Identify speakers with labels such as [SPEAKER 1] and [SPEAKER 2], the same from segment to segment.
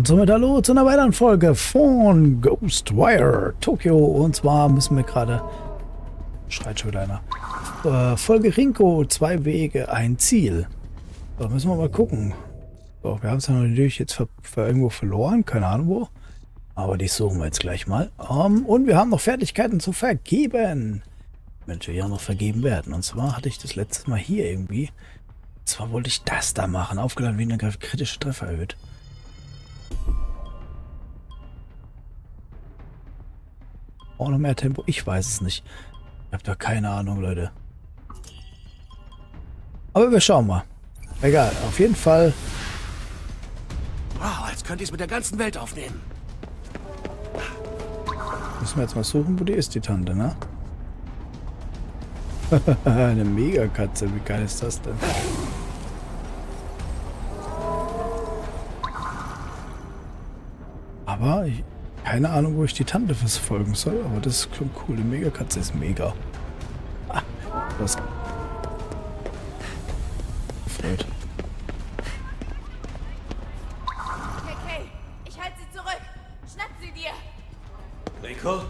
[SPEAKER 1] Und somit hallo zu einer weiteren Folge von Ghostwire Tokyo. Und zwar müssen wir gerade... Schreit schon wieder einer. Äh, Folge Rinko, zwei Wege, ein Ziel. So, müssen wir mal gucken. So, wir haben es ja natürlich jetzt für, für irgendwo verloren, keine Ahnung wo. Aber die suchen wir jetzt gleich mal. Um, und wir haben noch Fertigkeiten zu vergeben. Natürlich auch noch vergeben werden. Und zwar hatte ich das letzte Mal hier irgendwie. Und zwar wollte ich das da machen. Aufgeladen wie eine kritische Treffer erhöht. Auch noch mehr Tempo? Ich weiß es nicht. Ich habe da keine Ahnung, Leute. Aber wir schauen mal. Egal, auf jeden Fall.
[SPEAKER 2] Wow, als könnte ich es mit der ganzen Welt aufnehmen.
[SPEAKER 1] Müssen wir jetzt mal suchen, wo die ist, die Tante, ne? Eine Megakatze, wie geil ist das denn? Aber ich, keine Ahnung, wo ich die Tante verfolgen soll, aber das ist schon cool. Die Megakatze ist mega. Ah, was. Freut.
[SPEAKER 3] Okay, okay. Ich halte sie zurück. Schnapp sie dir.
[SPEAKER 2] Rico?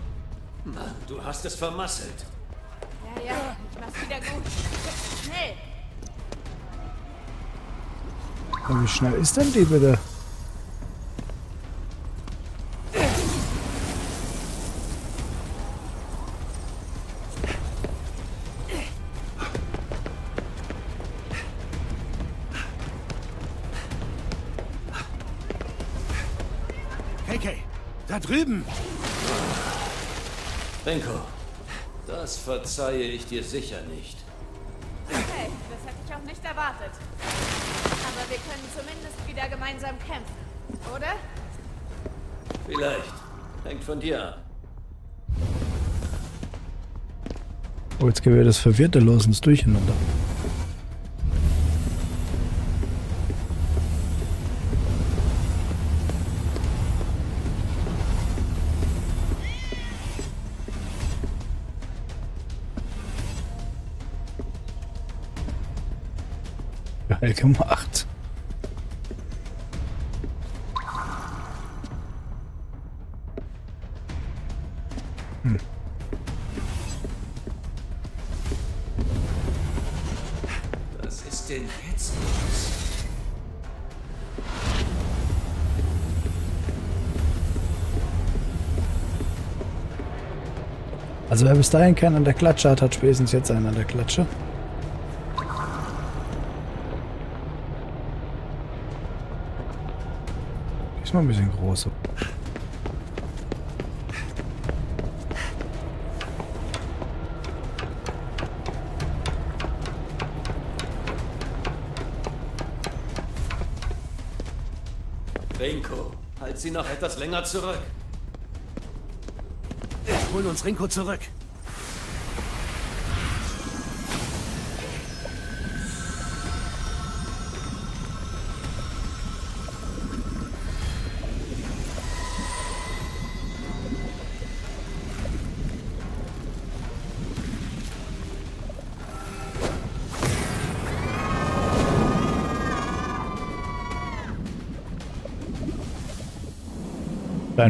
[SPEAKER 2] Mann, du hast es vermasselt.
[SPEAKER 3] Ja, ja, ich mach's wieder gut. Schnell.
[SPEAKER 1] Und wie schnell ist denn die bitte?
[SPEAKER 2] Drüben.
[SPEAKER 4] Renko, das verzeihe ich dir sicher nicht.
[SPEAKER 3] Okay, das hätte ich auch nicht erwartet. Aber wir können zumindest wieder gemeinsam kämpfen, oder?
[SPEAKER 4] Vielleicht. Hängt von dir ab.
[SPEAKER 1] Oh, jetzt gehen wir das Verwirrte los ins Durcheinander. Geil gemacht.
[SPEAKER 4] Was ist denn jetzt los?
[SPEAKER 1] Also wer bis dahin keinen an der Klatsche hat, hat spätestens jetzt einen an der Klatsche. Ist mal ein bisschen groß.
[SPEAKER 4] Renko, halt sie noch etwas länger zurück.
[SPEAKER 2] Holen uns Rinko zurück.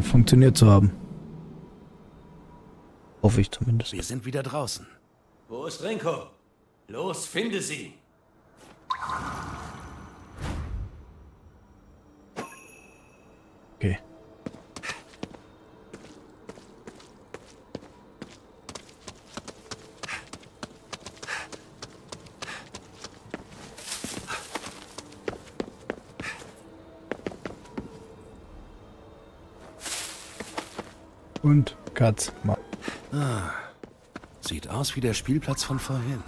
[SPEAKER 1] Scheint funktioniert zu haben. Hoffe ich zumindest.
[SPEAKER 2] Wir sind wieder draußen.
[SPEAKER 4] Wo ist Renko? Los, finde sie.
[SPEAKER 1] Und Katz. Ma-
[SPEAKER 2] Sieht aus wie der Spielplatz von vorhin.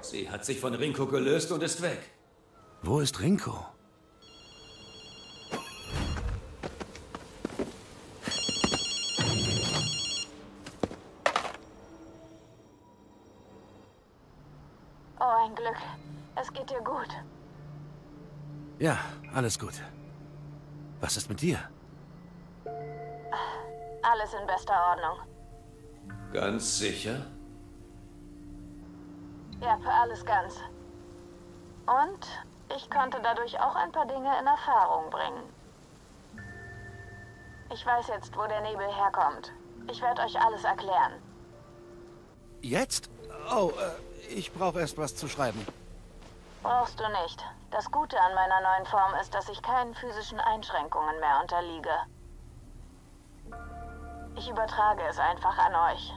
[SPEAKER 4] Sie hat sich von Rinko gelöst und ist weg.
[SPEAKER 2] Wo ist Rinko?
[SPEAKER 3] Oh, ein Glück. Es geht dir gut.
[SPEAKER 2] Ja, alles gut. Was ist mit dir?
[SPEAKER 5] alles in bester Ordnung.
[SPEAKER 4] Ganz sicher?
[SPEAKER 5] Ja, für alles ganz. Und ich konnte dadurch auch ein paar Dinge in Erfahrung bringen. Ich weiß jetzt, wo der Nebel herkommt. Ich werde euch alles erklären.
[SPEAKER 2] Jetzt? Oh, äh, ich brauche erst was zu schreiben.
[SPEAKER 5] Brauchst du nicht. Das Gute an meiner neuen Form ist, dass ich keinen physischen Einschränkungen mehr unterliege. Ich übertrage es einfach an euch.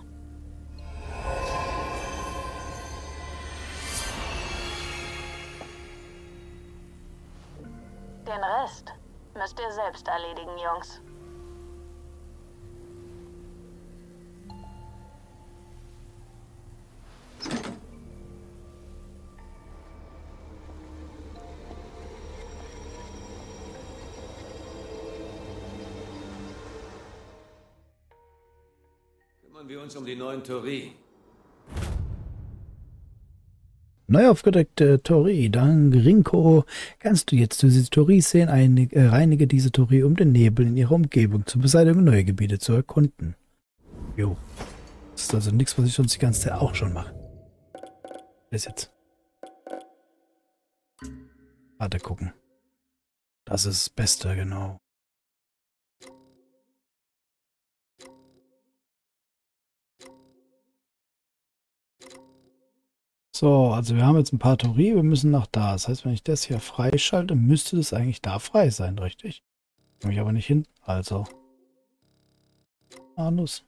[SPEAKER 5] Den Rest müsst ihr selbst erledigen, Jungs.
[SPEAKER 4] Kümmern wir uns um die neuen Theorie.
[SPEAKER 1] Neu aufgedeckte Tori, dank Rinko kannst du jetzt diese Tori sehen, einig, äh, reinige diese Tori, um den Nebel in ihrer Umgebung zur Beseitigung neuer Gebiete zu erkunden. Jo. Das ist also nichts, was ich sonst die ganze Zeit auch schon mache. Bis jetzt. Warte gucken. Das ist das Beste, genau. So, also wir haben jetzt ein paar Theorie, wir müssen nach da. Das heißt, wenn ich das hier freischalte, müsste das eigentlich da frei sein, richtig? Komme ich aber nicht hin. Also. Anus.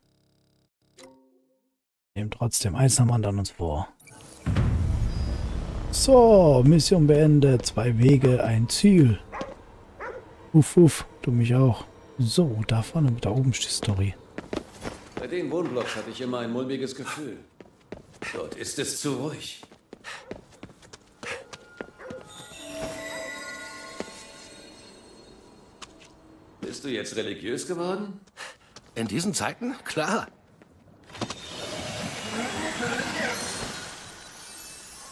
[SPEAKER 1] Nehmen trotzdem eins nach dem anderen uns vor. So, Mission beendet. Zwei Wege, ein Ziel. Uff, uff, du mich auch. So, da vorne, da oben steht Story.
[SPEAKER 4] Bei den Wohnblocks hatte ich immer ein mulmiges Gefühl. Dort ist es zu ruhig. Bist du jetzt religiös geworden?
[SPEAKER 2] In diesen Zeiten? Klar.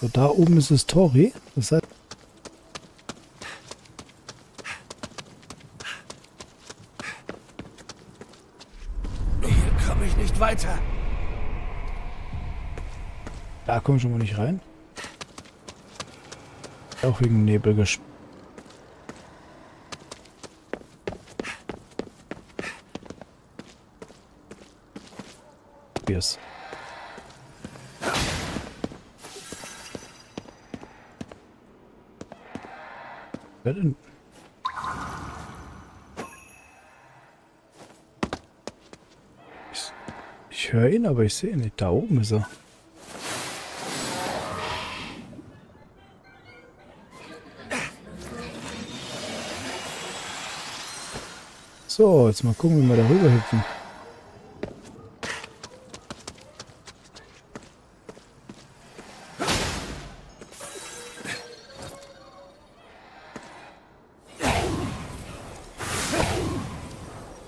[SPEAKER 1] So, da oben ist es Tori. Das heißt,
[SPEAKER 2] Hier komme ich nicht weiter.
[SPEAKER 1] Da komme ich schon mal nicht rein. Auch wegen Nebel gesp Yes. Wer denn? Ich, ich höre ihn, aber ich sehe ihn nicht. Da oben ist er. So, jetzt mal gucken, wie wir da rüber hüpfen.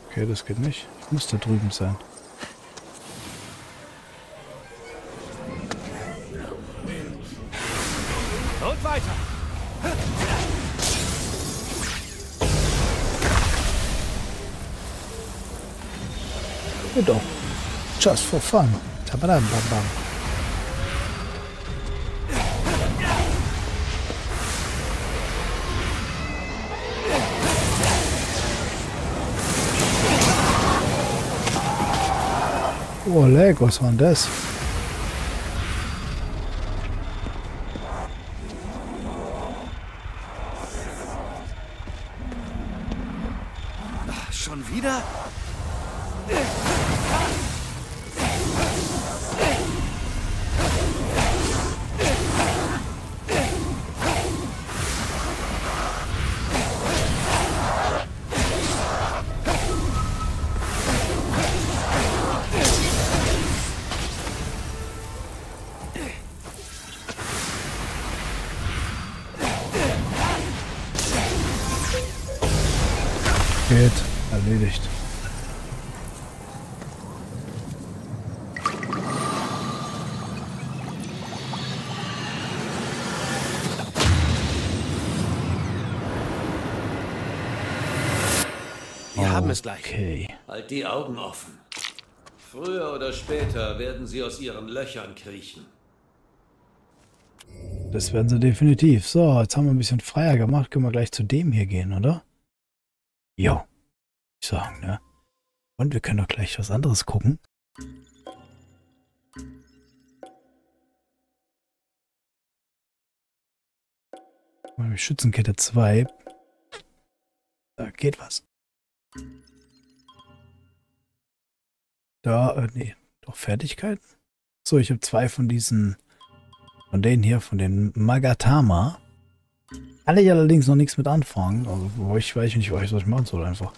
[SPEAKER 1] Okay, das geht nicht. Ich muss da drüben sein. Ja doch. Just for fun. Tabadam, bam, bam. Oh, leck, was war denn das?
[SPEAKER 2] Schon wieder? Haben es gleich.
[SPEAKER 1] Okay.
[SPEAKER 4] Halt die Augen offen. Früher oder später werden sie aus ihren Löchern kriechen.
[SPEAKER 1] Das werden sie definitiv. So, jetzt haben wir ein bisschen freier gemacht. Können wir gleich zu dem hier gehen, oder? Jo. Ich sagen, ne? Und wir können doch gleich was anderes gucken. Schützenkette 2. Da geht was. Da, äh, nee, doch Fertigkeiten. So, ich habe zwei von diesen, von denen hier, von den Magatama. Kann ich allerdings noch nichts mit anfangen. Also, ich weiß nicht, was ich machen soll einfach.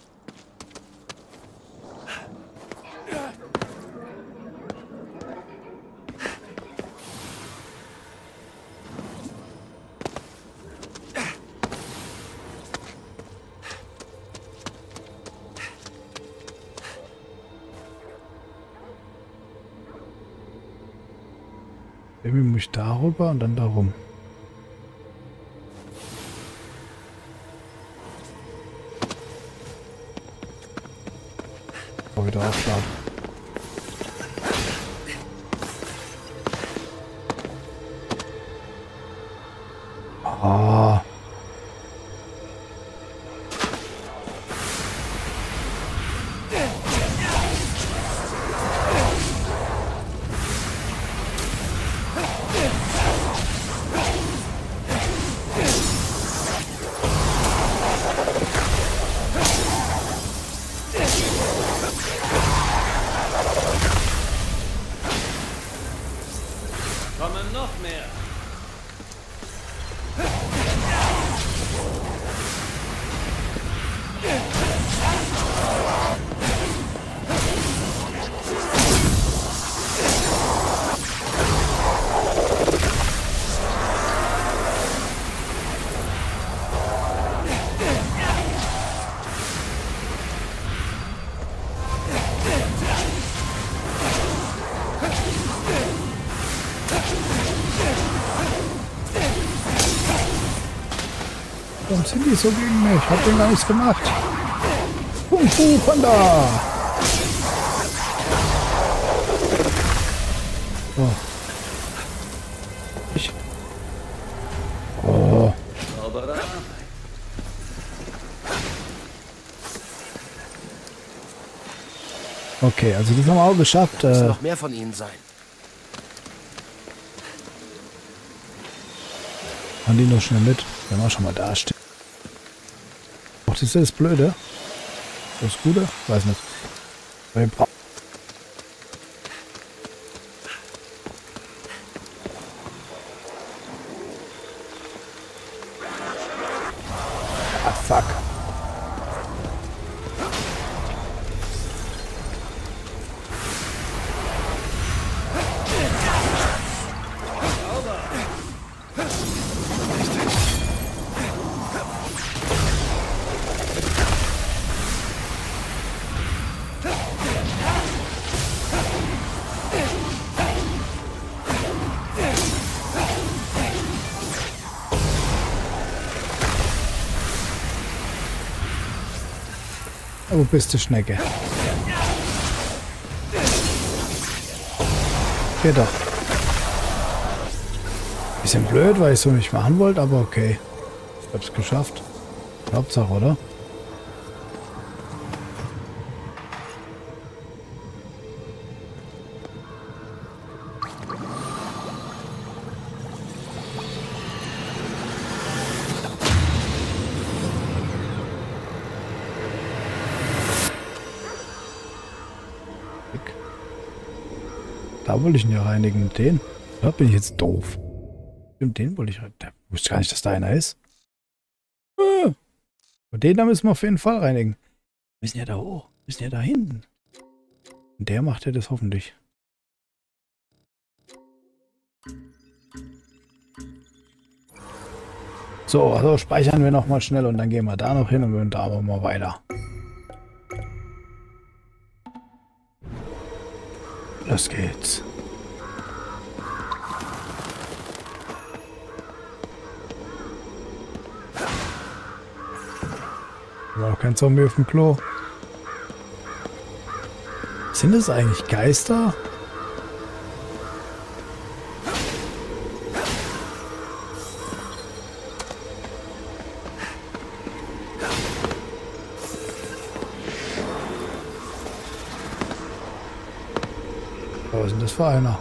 [SPEAKER 1] Darüber und dann darum. Oh, wieder aufladen. Ah.
[SPEAKER 4] Noch mehr.
[SPEAKER 1] Warum sind die so gegen mich? Ich hab denen gar nichts gemacht. Kung Fu Panda! Oh. Ich. Oh. Okay, also das haben wir auch geschafft. Äh,
[SPEAKER 2] noch mehr von ihnen sein.
[SPEAKER 1] haben die noch schnell mit, wenn wir schon mal da stehen. Das ist das Blöde. Das Gute? Weiß nicht. Wo bist du, Schnecke? Geh doch. Bisschen blöd, weil ich so nicht machen wollte, aber okay. Ich hab's geschafft. Hauptsache, oder? Wollte ich ihn ja reinigen. Den? Da bin ich jetzt doof. Stimmt, den wollte ich reinigen. Da wusste gar nicht, dass da einer ist. Aber den da müssen wir auf jeden Fall reinigen. Wir müssen ja da hoch. Wir müssen ja da hinten. Und der macht ja das hoffentlich. So, also speichern wir nochmal schnell und dann gehen wir da noch hin und da aber mal weiter. Los geht's. War auch kein Zombie auf dem Klo. Sind es eigentlich Geister? Für einer?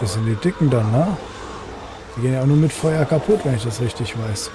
[SPEAKER 1] Das sind die Dicken dann, ne? Die gehen ja auch nur mit Feuer kaputt, wenn ich das richtig weiß.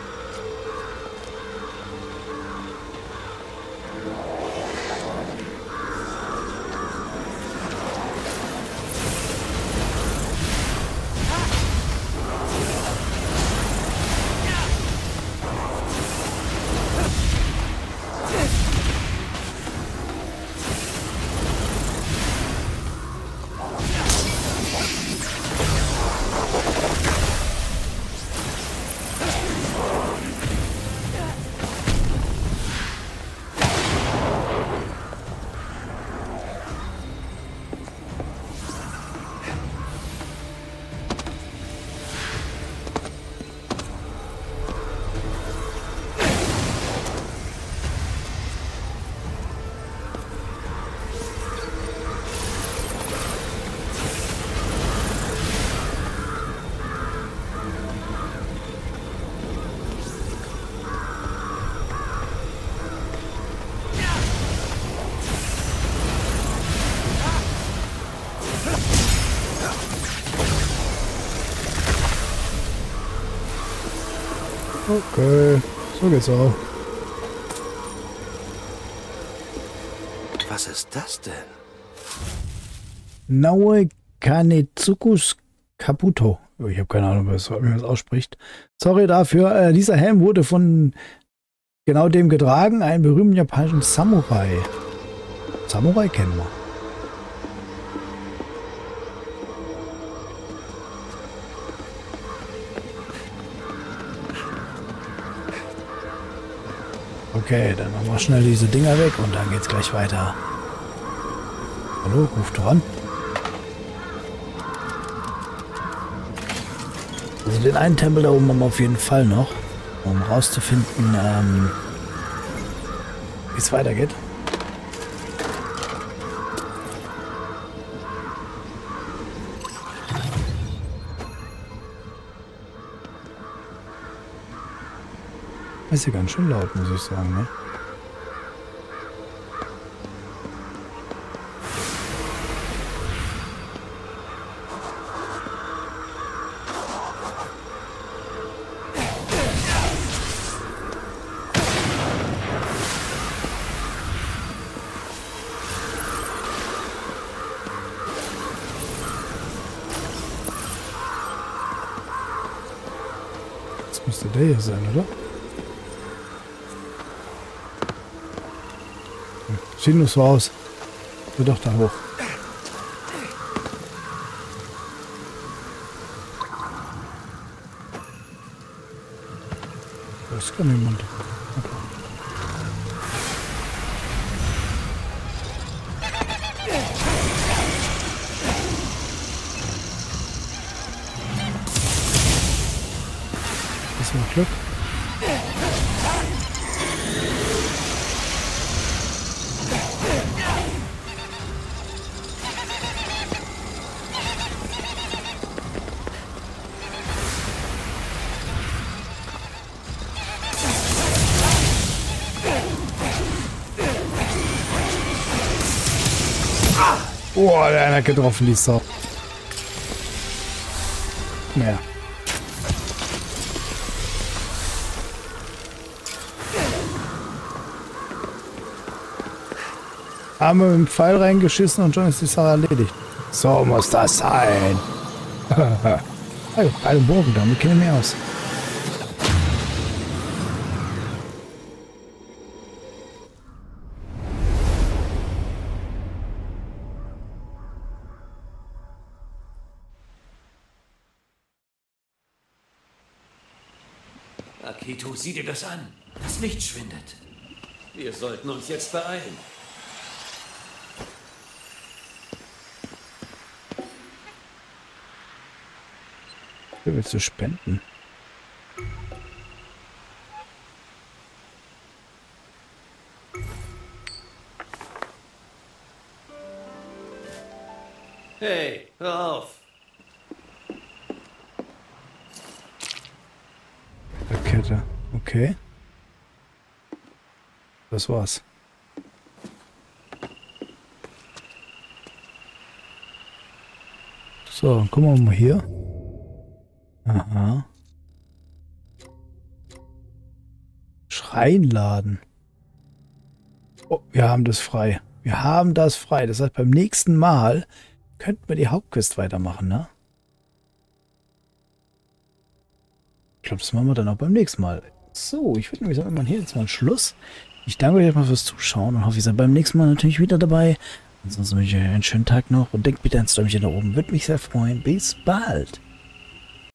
[SPEAKER 1] Okay, so geht's auch.
[SPEAKER 2] Was ist das denn?
[SPEAKER 1] Naue Kanetsukus Kabuto. Oh, Ich habe keine Ahnung, was- wie man das ausspricht. Sorry dafür. Äh, dieser Helm wurde von genau dem getragen, einem berühmten japanischen Samurai. Samurai kennen wir. Okay, dann machen wir schnell diese Dinger weg und dann geht's gleich weiter. Hallo, ruft ran. Also den einen Tempel da oben haben wir auf jeden Fall noch, um rauszufinden, ähm, wie es weitergeht. Ist ja ganz schön laut, muss ich sagen, ne? Das müsste der hier sein, oder? Sieht nur so aus. Wird doch da hoch. Da ist gar niemand. Das war Glück. Boah, der einer hat getroffen, die Sau. Mehr. Haben wir mit dem Pfeil reingeschissen und schon ist die Sache erledigt. So muss das sein. hey, alle Burgen, damit kenne ich mich aus.
[SPEAKER 3] Akito, sieh dir das an. Das Licht schwindet. Wir sollten uns jetzt beeilen.
[SPEAKER 1] Wer willst du spenden? Das war's. So, gucken wir mal hier. Aha. Schreinladen. Oh, wir haben das frei. Wir haben das frei. Das heißt, beim nächsten Mal könnten wir die Hauptquest weitermachen, ne? Ich glaube, das machen wir dann auch beim nächsten Mal. So, ich würde nämlich sagen, wir machen hier jetzt mal einen Schluss. Ich danke euch erstmal fürs Zuschauen und hoffe, ihr seid beim nächsten Mal natürlich wieder dabei. Ansonsten wünsche ich euch einen schönen Tag noch und denkt bitte ans Däumchen da oben. Würde mich sehr freuen. Bis bald.